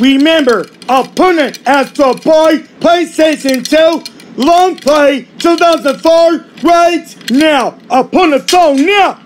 Remember, opponent the Boy, PlayStation 2, Long Play 2004, right now. Opponent phone now.